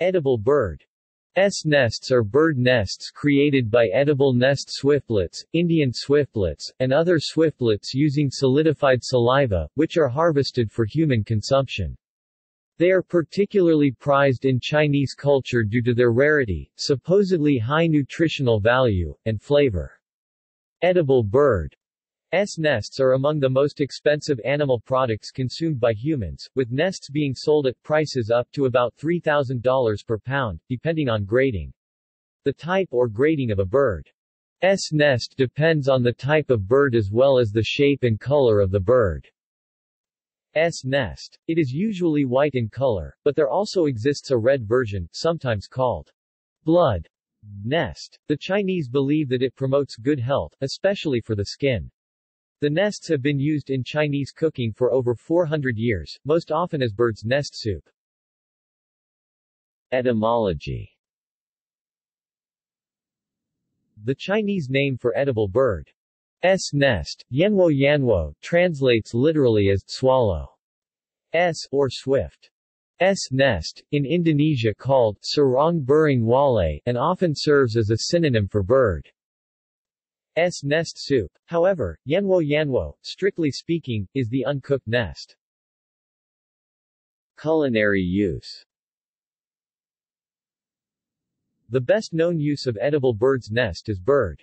Edible bird S nests are bird nests created by edible nest swiftlets, Indian swiftlets, and other swiftlets using solidified saliva, which are harvested for human consumption. They are particularly prized in Chinese culture due to their rarity, supposedly high nutritional value, and flavor. Edible bird S nests are among the most expensive animal products consumed by humans, with nests being sold at prices up to about $3,000 per pound, depending on grading. The type or grading of a bird's nest depends on the type of bird as well as the shape and color of the bird's nest. It is usually white in color, but there also exists a red version, sometimes called blood nest. The Chinese believe that it promotes good health, especially for the skin. The nests have been used in Chinese cooking for over 400 years, most often as bird's nest soup. Etymology The Chinese name for edible bird, S nest, Yanwo Yanwo, translates literally as swallow. S or swift. S nest, in Indonesia called sarang burung walet, and often serves as a synonym for bird. S nest soup. However, yanwo yanwo, strictly speaking, is the uncooked nest. Culinary use The best known use of edible bird's nest is bird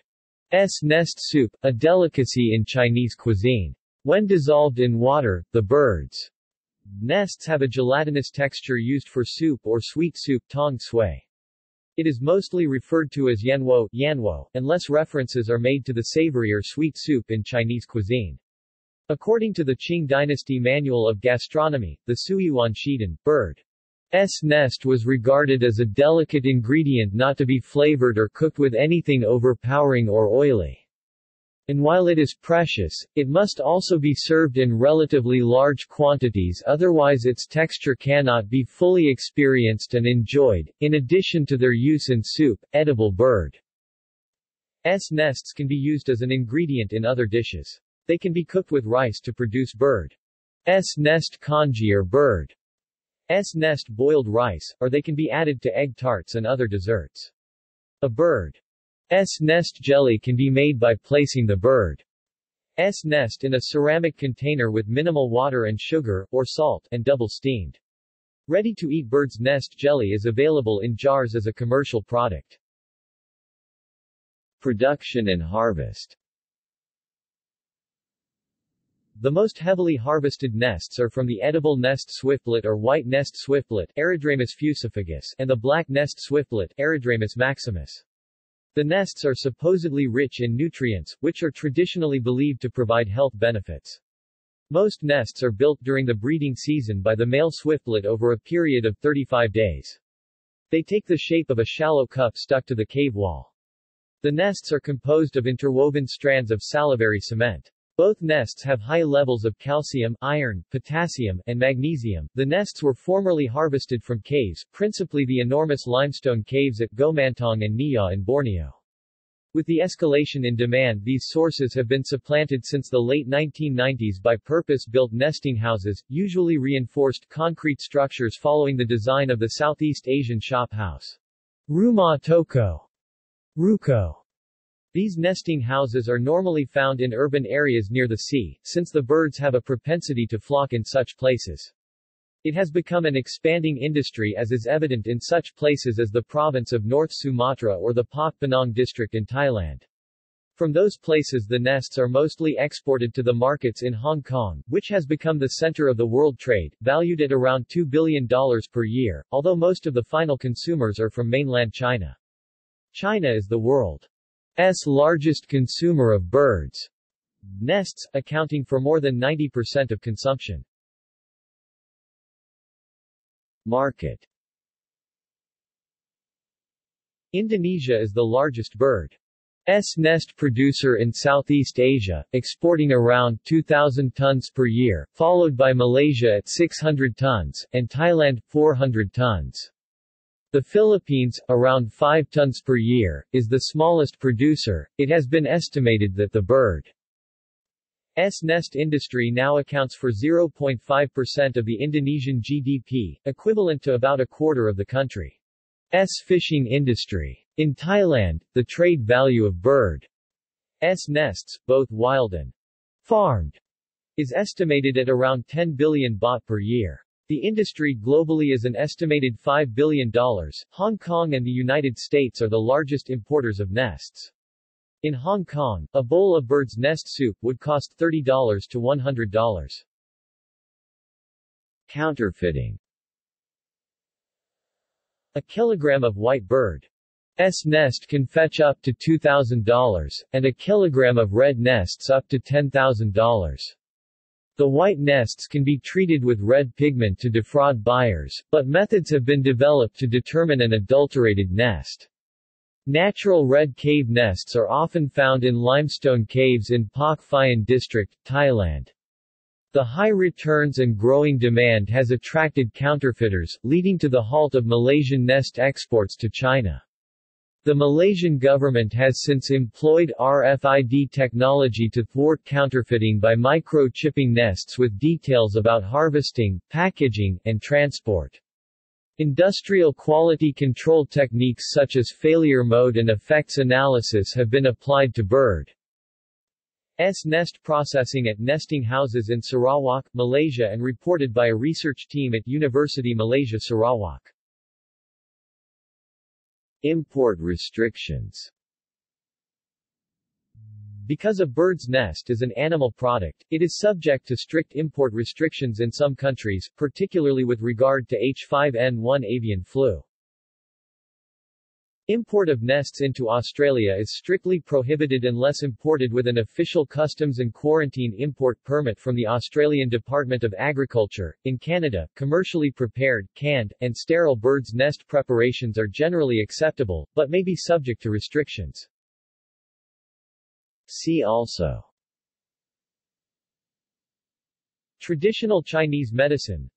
S nest soup, a delicacy in Chinese cuisine. When dissolved in water, the bird's nests have a gelatinous texture used for soup or sweet soup tong sui. It is mostly referred to as yanwo, yanwo unless references are made to the savory or sweet soup in Chinese cuisine. According to the Qing Dynasty Manual of Gastronomy, the Suiyuan Shidan, bird's nest was regarded as a delicate ingredient not to be flavored or cooked with anything overpowering or oily. And while it is precious, it must also be served in relatively large quantities otherwise its texture cannot be fully experienced and enjoyed. In addition to their use in soup, edible bird S nests can be used as an ingredient in other dishes. They can be cooked with rice to produce bird S nest congee or bird S nest boiled rice, or they can be added to egg tarts and other desserts. A bird S nest jelly can be made by placing the bird's nest in a ceramic container with minimal water and sugar, or salt, and double steamed. Ready-to-eat bird's nest jelly is available in jars as a commercial product. Production and harvest The most heavily harvested nests are from the edible nest swiftlet or white nest swiftlet and the black nest swiftlet Aerodramus maximus. The nests are supposedly rich in nutrients, which are traditionally believed to provide health benefits. Most nests are built during the breeding season by the male swiftlet over a period of 35 days. They take the shape of a shallow cup stuck to the cave wall. The nests are composed of interwoven strands of salivary cement. Both nests have high levels of calcium, iron, potassium, and magnesium. The nests were formerly harvested from caves, principally the enormous limestone caves at Gomantong and Niah in Borneo. With the escalation in demand these sources have been supplanted since the late 1990s by purpose-built nesting houses, usually reinforced concrete structures following the design of the Southeast Asian shop house. Rumah Toko. Ruko these nesting houses are normally found in urban areas near the sea, since the birds have a propensity to flock in such places. It has become an expanding industry as is evident in such places as the province of North Sumatra or the Pak Phanang district in Thailand. From those places the nests are mostly exported to the markets in Hong Kong, which has become the center of the world trade, valued at around $2 billion per year, although most of the final consumers are from mainland China. China is the world S largest consumer of birds' nests, accounting for more than 90% of consumption. Market Indonesia is the largest bird S nest producer in Southeast Asia, exporting around 2,000 tons per year, followed by Malaysia at 600 tons, and Thailand, 400 tons. The Philippines, around 5 tons per year, is the smallest producer. It has been estimated that the bird's nest industry now accounts for 0.5% of the Indonesian GDP, equivalent to about a quarter of the country. fishing industry. In Thailand, the trade value of bird S nests, both wild and farmed, is estimated at around 10 billion baht per year. The industry globally is an estimated $5 billion. Hong Kong and the United States are the largest importers of nests. In Hong Kong, a bowl of bird's nest soup would cost $30 to $100. Counterfeiting A kilogram of white bird S nest can fetch up to $2,000, and a kilogram of red nests up to $10,000. The white nests can be treated with red pigment to defraud buyers, but methods have been developed to determine an adulterated nest. Natural red cave nests are often found in limestone caves in Pak Phayun district, Thailand. The high returns and growing demand has attracted counterfeiters, leading to the halt of Malaysian nest exports to China. The Malaysian government has since employed RFID technology to thwart counterfeiting by microchipping nests with details about harvesting, packaging, and transport. Industrial quality control techniques such as failure mode and effects analysis have been applied to bird S nest processing at nesting houses in Sarawak, Malaysia and reported by a research team at University Malaysia Sarawak. Import restrictions because a bird's nest is an animal product, it is subject to strict import restrictions in some countries, particularly with regard to H5N1 avian flu. Import of nests into Australia is strictly prohibited unless imported with an official customs and quarantine import permit from the Australian Department of Agriculture. In Canada, commercially prepared, canned, and sterile bird's nest preparations are generally acceptable, but may be subject to restrictions. See also Traditional Chinese medicine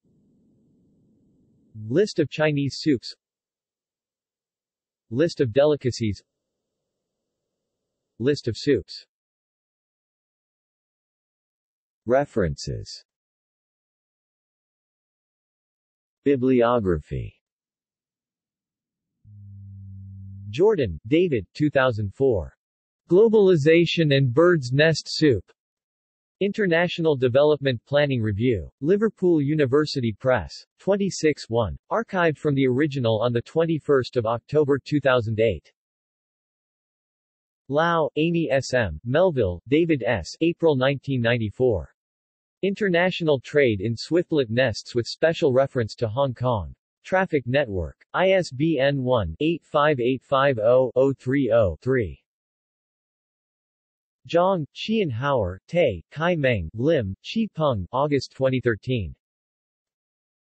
List of Chinese soups List of delicacies List of soups References Bibliography Jordan, David 2004. Globalization and Bird's Nest Soup. International Development Planning Review. Liverpool University Press. 26 1. Archived from the original on 21 October 2008. Lau, Amy S. M., Melville, David S. April 1994. International Trade in Swiftlet Nests with special reference to Hong Kong. Traffic Network. ISBN 1-85850-030-3. Jong, Chian Haur, Tay, Kai Meng, Lim, Chee Peng, August 2013.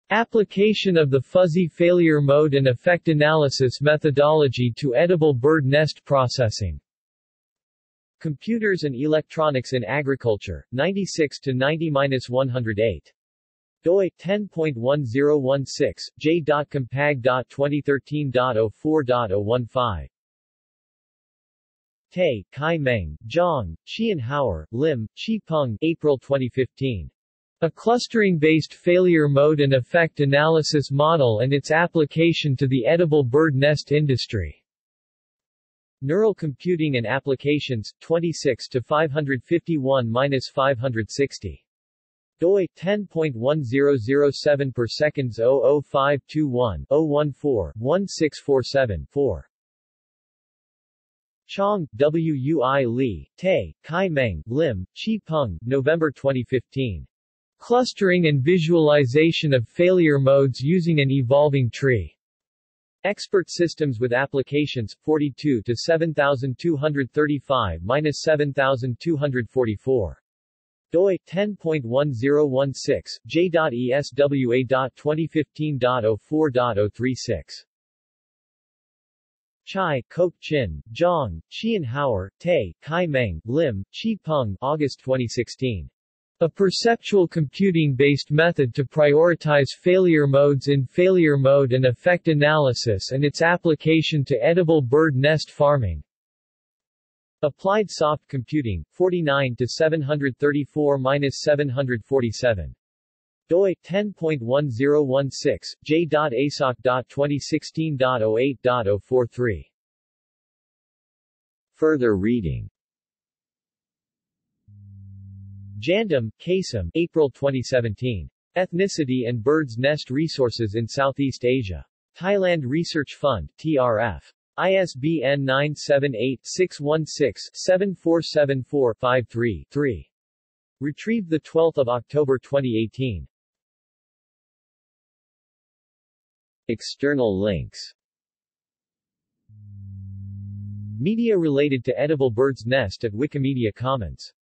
Application of the fuzzy failure mode and effect analysis methodology to edible bird nest processing. Computers and Electronics in Agriculture, 96 to 90-108. doi 10.1016 j.compag.2013.04.015 Kai Meng, Jong, Chian Haur, Lim, Chee Peng, April 2015. A clustering-based failure mode and effect analysis model and its application to the edible bird nest industry. Neural Computing and Applications, 26 to 551-560. doi 10.1007 per seconds 00521 014 1647 4. Chong, W. U. I. Lee, Tay, Kai Meng, Lim, Chee Peng, November 2015. Clustering and Visualization of Failure Modes Using an Evolving Tree. Expert Systems with Applications, 42 to 7235-7244. doi 10.1016 j.eswa.2015.04.036 Chai, Kok Chin, Jong, Chian Haur, Tay, Kai Meng, Lim, Chee Peng, August 2016. A perceptual computing-based method to prioritize failure modes in failure mode and effect analysis and its application to edible bird nest farming. Applied Soft Computing, 49 to 734-747 doi 10.1016 j.asoc.2016.08.043 Further reading Jandam, Kasam, April 2017. Ethnicity and Bird's Nest Resources in Southeast Asia. Thailand Research Fund, TRF. ISBN 978-616-7474-53-3. Retrieved 12 October 2018. External links. Media related to edible bird's nest at Wikimedia Commons